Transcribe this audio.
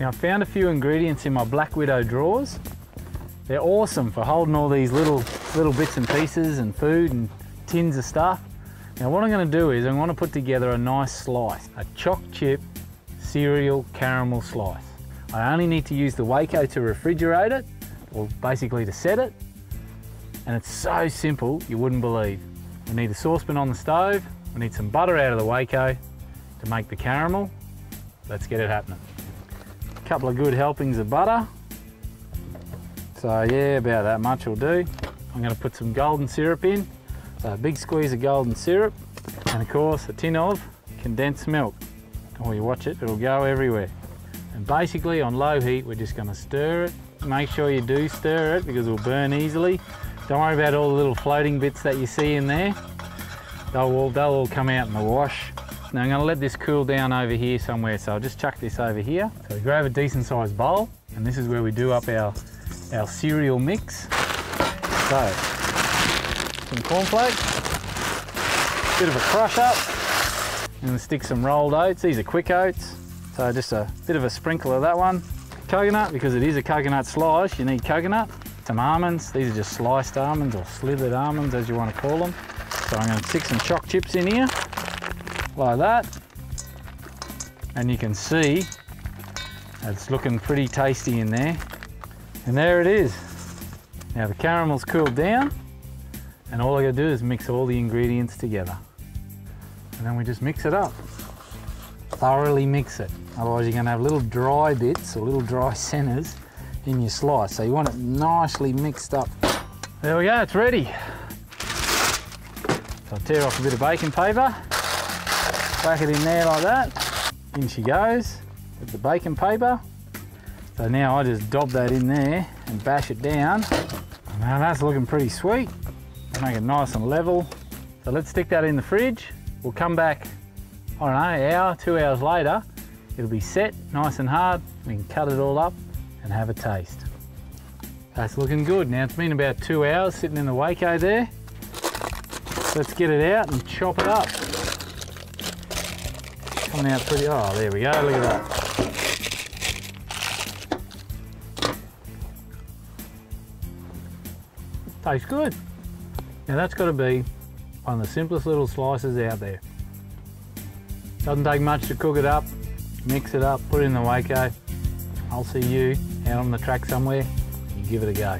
Now I found a few ingredients in my Black Widow drawers. They're awesome for holding all these little, little bits and pieces and food and tins of stuff. Now what I'm gonna do is I'm gonna put together a nice slice, a choc chip cereal caramel slice. I only need to use the Waeco to refrigerate it, or basically to set it. And it's so simple, you wouldn't believe. We need a saucepan on the stove, we need some butter out of the Waeco to make the caramel. Let's get it happening. Couple of good helpings of butter. So yeah, about that much will do. I'm gonna put some golden syrup in. So a big squeeze of golden syrup, and of course a tin of condensed milk. Or you watch it, it'll go everywhere. And basically on low heat, we're just gonna stir it. Make sure you do stir it because it will burn easily. Don't worry about all the little floating bits that you see in there. They'll all, they'll all come out in the wash. Now I'm gonna let this cool down over here somewhere, so I'll just chuck this over here. So we grab a decent sized bowl, and this is where we do up our, our cereal mix. So, some cornflakes, bit of a crush up, and stick some rolled oats. These are quick oats, so just a bit of a sprinkle of that one. Coconut, because it is a coconut slice, you need coconut. Some almonds, these are just sliced almonds or slithered almonds as you want to call them. So I'm going to stick some choc chips in here, like that. And you can see it's looking pretty tasty in there. And there it is. Now the caramel's cooled down and all I gotta do is mix all the ingredients together. And then we just mix it up. Thoroughly mix it. Otherwise you're gonna have little dry bits or little dry centers in your slice. So you want it nicely mixed up. There we go, it's ready. So I'll tear off a bit of baking paper, whack it in there like that. In she goes with the baking paper. So now I just dob that in there and bash it down. Now that's looking pretty sweet. Make it nice and level. So let's stick that in the fridge. We'll come back, I don't know, an hour, two hours later. It'll be set, nice and hard. We can cut it all up and have a taste. That's looking good. Now it's been about two hours sitting in the Waeco there. Let's get it out and chop it up. Coming out pretty, oh, there we go, look at that. Tastes good. Now that's got to be one of the simplest little slices out there. Doesn't take much to cook it up, mix it up, put it in the Waeco. I'll see you out on the track somewhere, you give it a go.